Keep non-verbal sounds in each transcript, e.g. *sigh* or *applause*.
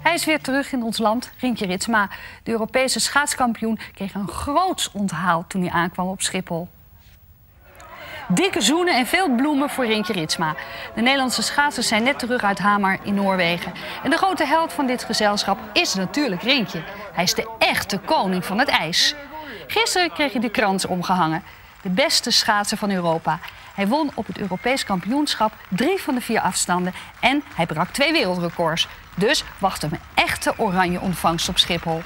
Hij is weer terug in ons land, Rintje Ritsma. De Europese schaatskampioen kreeg een groots onthaal toen hij aankwam op Schiphol. Dikke zoenen en veel bloemen voor Rintje Ritsma. De Nederlandse schaatsers zijn net terug uit Hamar in Noorwegen. En de grote held van dit gezelschap is natuurlijk Rintje. Hij is de echte koning van het ijs. Gisteren kreeg hij de krans omgehangen. De beste schaatser van Europa. Hij won op het Europees kampioenschap drie van de vier afstanden en hij brak twee wereldrecords. Dus wacht hem een echte oranje ontvangst op Schiphol.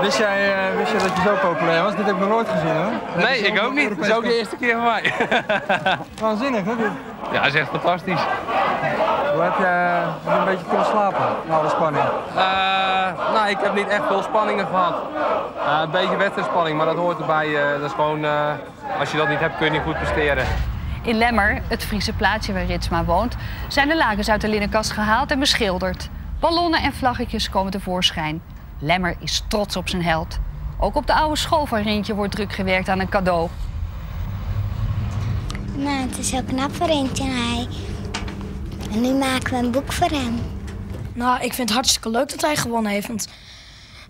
Wist jij, uh, wist jij dat je zo populair was? Dit heb ik nog nooit gezien hoor. Nee, ik ook niet. Het is ook de eerste keer voor mij. *laughs* Waanzinnig hè? Ja, dat is echt fantastisch. Hoe heb je, heb je een beetje kunnen slapen na alle spanning? Uh, nou, ik heb niet echt veel spanningen gehad. Uh, een beetje wedstrijdspanning, maar dat hoort erbij. Uh, dat is gewoon, als je dat niet hebt kun je niet goed presteren. In Lemmer, het Friese plaatsje waar Ritsma woont, zijn de lakens uit de linnenkast gehaald en beschilderd. Ballonnen en vlaggetjes komen tevoorschijn. Lemmer is trots op zijn held. Ook op de oude school van Rintje wordt druk gewerkt aan een cadeau. Nou, het is heel knap voor Rintje en hij. En nu maken we een boek voor hem. Nou, ik vind het hartstikke leuk dat hij gewonnen heeft. Want,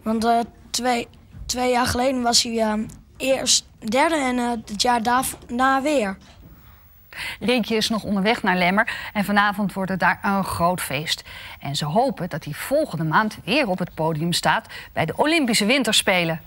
want uh, twee, twee jaar geleden was hij uh, eerst derde en uh, het jaar daarna weer. Rinkje is nog onderweg naar Lemmer en vanavond wordt het daar een groot feest. En ze hopen dat hij volgende maand weer op het podium staat bij de Olympische Winterspelen.